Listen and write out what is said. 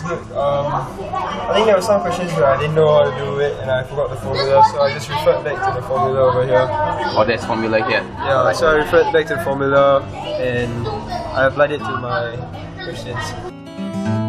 good. Um, I think there were some questions where I didn't know how to do it and I forgot the formula, so I just referred back to the formula over here. Oh, that's formula here. Yeah, so I referred back to the formula and I applied it to my questions.